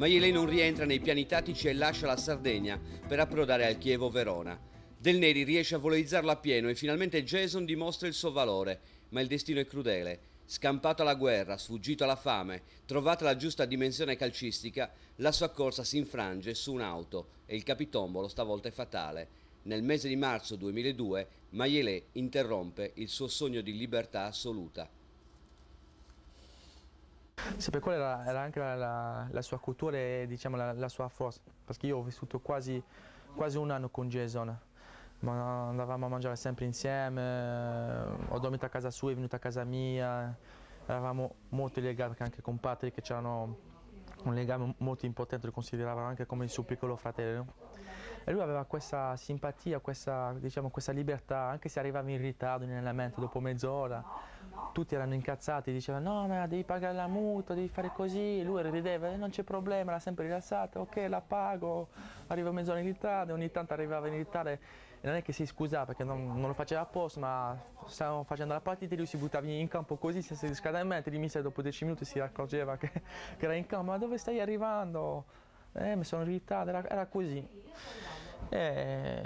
Maielé non rientra nei piani tattici e lascia la Sardegna per approdare al Chievo Verona. Del Neri riesce a voleizzarlo appieno e finalmente Jason dimostra il suo valore, ma il destino è crudele. Scampato alla guerra, sfuggito alla fame, trovata la giusta dimensione calcistica, la sua corsa si infrange su un'auto e il capitombolo stavolta è fatale. Nel mese di marzo 2002 Maielé interrompe il suo sogno di libertà assoluta. Sì, per quello era, era anche la, la, la, sua cultura e diciamo, la, la, sua forza, perché io ho vissuto quasi, quasi un anno con Jason, ma andavamo a mangiare sempre insieme, ho dormito a casa sua, è venuto a casa mia, eravamo molto legati anche con Patrick, c'erano un legame molto importante, lo considerava anche come il suo piccolo fratello. E lui aveva questa simpatia, questa, diciamo, questa libertà, anche se arrivava in ritardo in allenamento dopo mezz'ora, tutti erano incazzati, dicevano no ma devi pagare la mutua, devi fare così, lui rideva, eh, non c'è problema, era sempre rilassata, ok la pago, arrivo mezz'ora in ritardo, ogni tanto arrivava in ritardo e non è che si scusava perché non, non lo faceva apposta, ma stavamo facendo la partita e lui si buttava in campo così, senza riscaldamento, di messa dopo 10 minuti si accorgeva che, che, era in campo, ma dove stai arrivando? Eh, mi sono in ritardo, era, era così. E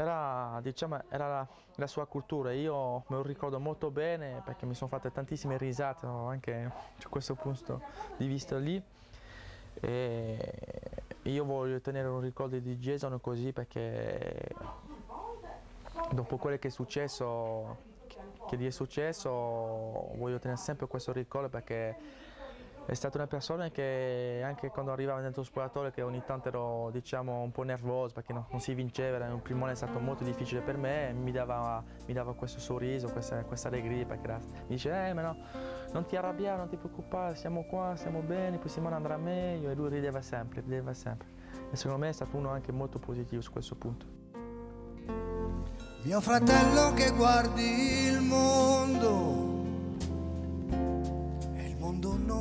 era, diciamo, era la, la, sua cultura, io me lo ricordo molto bene perché mi sono fatte tantissime risate anche su questo punto di vista lì. E io voglio tenere un ricordo di Jason così perché dopo quello che è successo, che gli è successo, voglio tenere sempre questo ricordo perché è stata una persona che anche quando arrivava dentro lo spogliatoio che ogni tanto ero diciamo, un po' nervoso perché no, non si vinceva, era un primo anno è stato molto difficile per me, mi dava, mi dava questo sorriso, questa, questa allegria perché era, mi dice eh ma no, non ti arrabbiare, non ti preoccupare, siamo qua, stiamo bene, poi Simone andrà meglio e lui rideva sempre, rideva sempre. E secondo me è stato uno anche molto positivo su questo punto. Mio fratello che guardi il mondo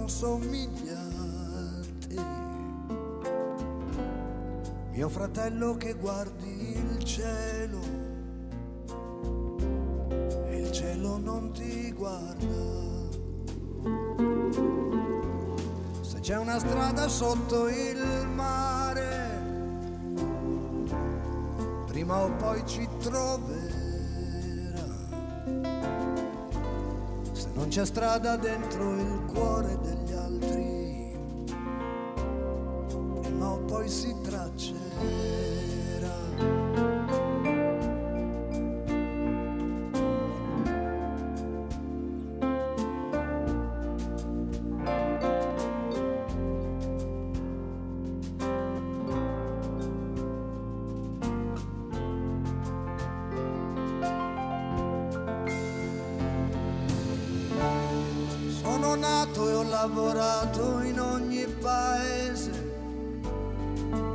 somiglia a te. Mio fratello che guardi il cielo e il cielo non ti guarda. Se c'è una strada sotto il mare, prima o poi ci troverà. Non c'è strada dentro il cuore degli altri, prima o poi si traccerà. Lavorato in ogni paese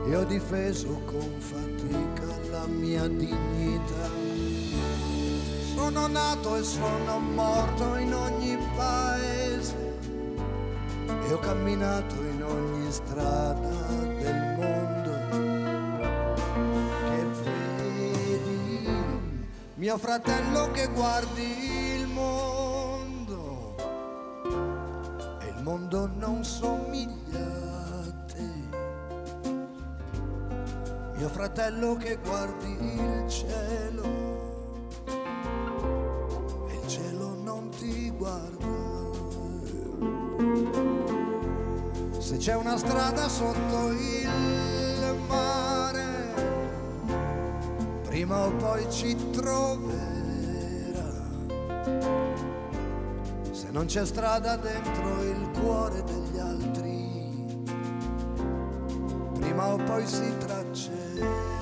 e ho difeso con fatica la mia dignità. Sono nato e sono morto in ogni paese e ho camminato in ogni strada del mondo. Che vedi mio fratello che guardi mondo non somiglia a te. Mio fratello che guardi il cielo e il cielo non ti guarda. Se c'è una strada sotto il mare, prima o poi ci troverà non c'è strada dentro il cuore degli altri, prima o poi si traccerà.